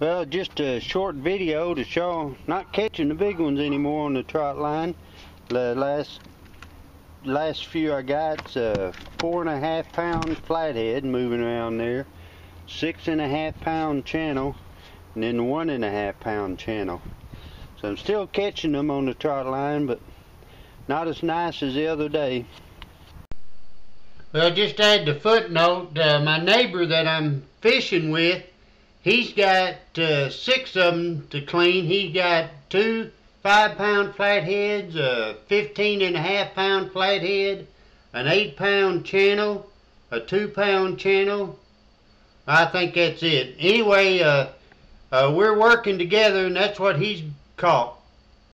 Well, just a short video to show not catching the big ones anymore on the trot line. The last last few I got's a four and a half pound flathead moving around there, six and a half pound channel, and then one and a half pound channel. So I'm still catching them on the trot line, but not as nice as the other day. Well, just add the footnote, uh, my neighbor that I'm fishing with, he's got uh, six of them to clean. He's got two five pound flatheads, a 15 and a half pound flathead, an eight pound channel, a two pound channel. I think that's it. Anyway, uh, uh, we're working together and that's what he's caught.